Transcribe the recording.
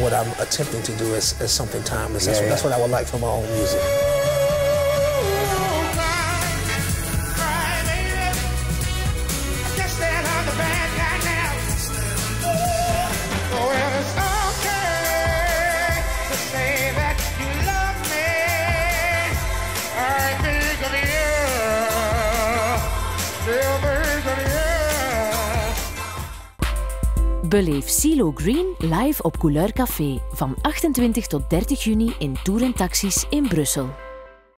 what I'm attempting to do is, is something timeless. That's, Yeah, that's what I would like for my own music. Beleef CeeLo Green live op Couleur Café van 28 tot 30 juni in Tour en Taxis in Brussel.